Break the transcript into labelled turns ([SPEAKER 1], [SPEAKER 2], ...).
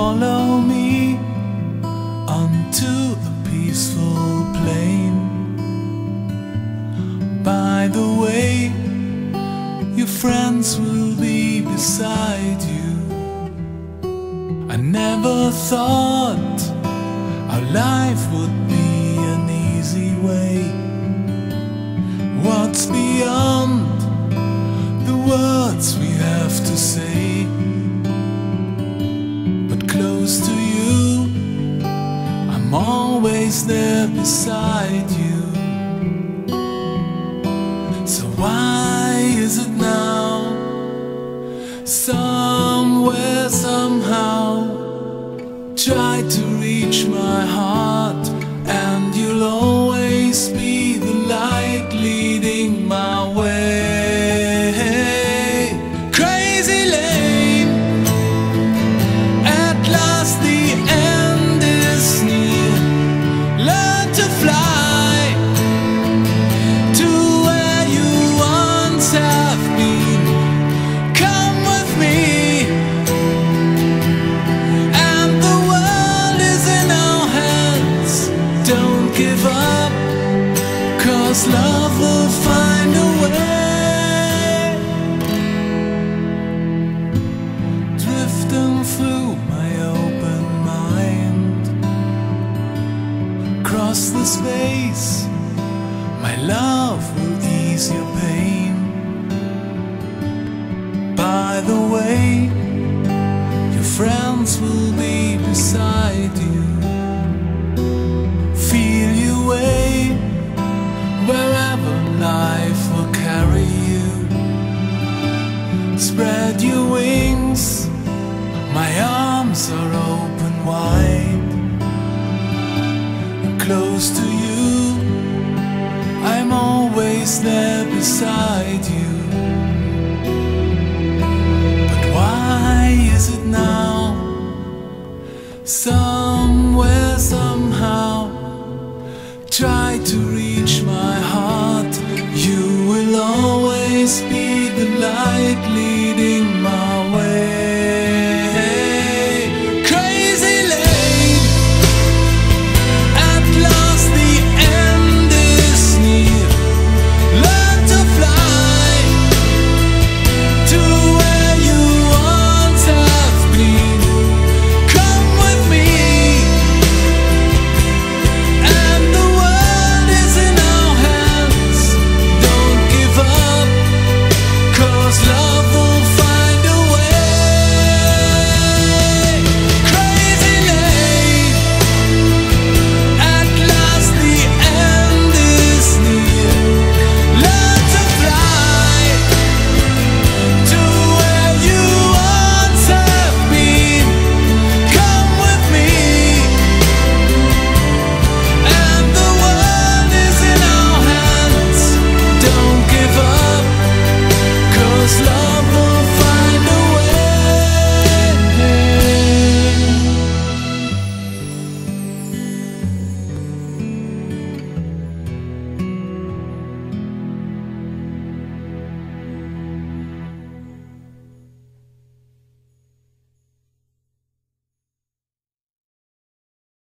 [SPEAKER 1] Follow me unto the peaceful plain. By the way, your friends will be beside you. I never thought our life would be an easy way. What's beyond the words we have to say? I'm always there beside you. So why is it now? Somewhere, somehow, try to reach my heart, and you'll always be Don't give up, cause love will find a way. Drifting through my open mind, cross the space. My love will ease your pain. By the way, your friends will be beside you. Life will carry you. Spread your wings, my arms are open wide. Close to you, I'm always there beside you. But why is it now? So